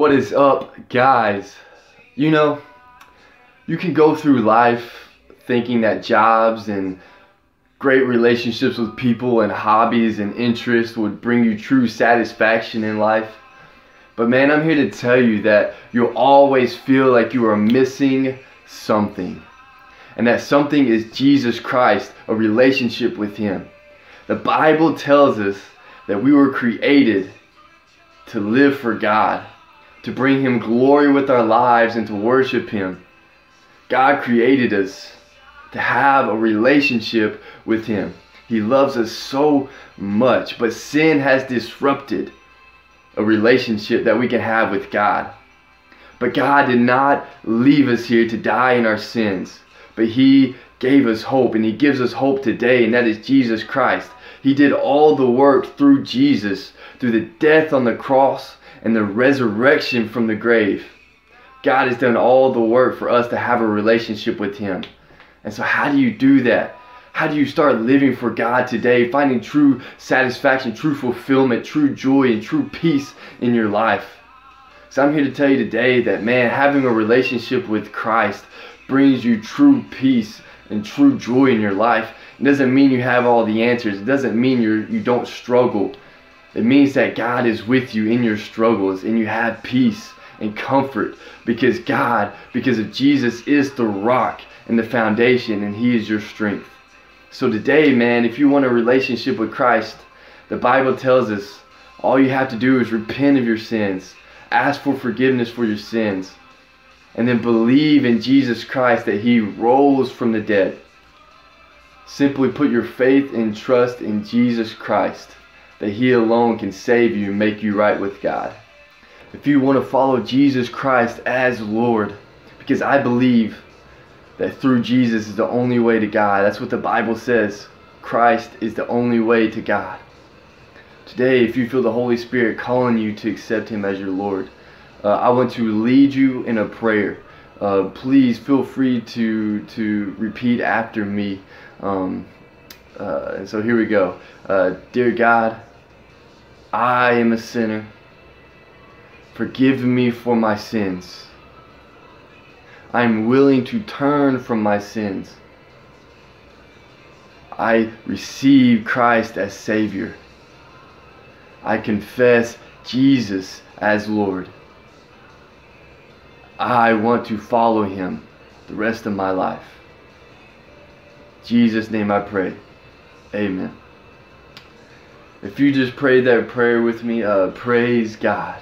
What is up, guys? You know, you can go through life thinking that jobs and great relationships with people and hobbies and interests would bring you true satisfaction in life. But man, I'm here to tell you that you'll always feel like you are missing something. And that something is Jesus Christ, a relationship with Him. The Bible tells us that we were created to live for God, to bring Him glory with our lives, and to worship Him. God created us to have a relationship with Him. He loves us so much, but sin has disrupted a relationship that we can have with God. But God did not leave us here to die in our sins, but He gave us hope, and He gives us hope today, and that is Jesus Christ. He did all the work through Jesus, through the death on the cross and the resurrection from the grave. God has done all the work for us to have a relationship with Him. And so, how do you do that? How do you start living for God today, finding true satisfaction, true fulfillment, true joy, and true peace in your life? So, I'm here to tell you today that, man, having a relationship with Christ brings you true peace and true joy in your life. It doesn't mean you have all the answers. It doesn't mean you're, you don't struggle. It means that God is with you in your struggles and you have peace and comfort because God, because of Jesus, is the rock and the foundation and He is your strength. So today, man, if you want a relationship with Christ, the Bible tells us all you have to do is repent of your sins, ask for forgiveness for your sins, and then believe in Jesus Christ that He rose from the dead. Simply put your faith and trust in Jesus Christ, that He alone can save you and make you right with God. If you want to follow Jesus Christ as Lord, because I believe that through Jesus is the only way to God. That's what the Bible says. Christ is the only way to God. Today, if you feel the Holy Spirit calling you to accept Him as your Lord, uh, I want to lead you in a prayer. Uh, please feel free to to repeat after me. Um, uh, and so here we go. Uh, dear God, I am a sinner. Forgive me for my sins. I am willing to turn from my sins. I receive Christ as Savior. I confess Jesus as Lord. I want to follow Him the rest of my life. In Jesus' name I pray. Amen. If you just prayed that prayer with me, uh, praise God.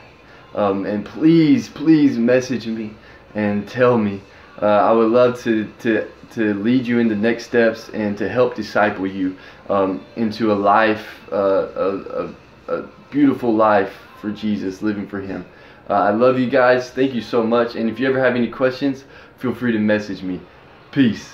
Um, and please, please message me and tell me. Uh, I would love to, to, to lead you in the next steps and to help disciple you um, into a life, uh, a, a, a, beautiful life for Jesus, living for Him. Uh, I love you guys. Thank you so much. And if you ever have any questions, feel free to message me. Peace.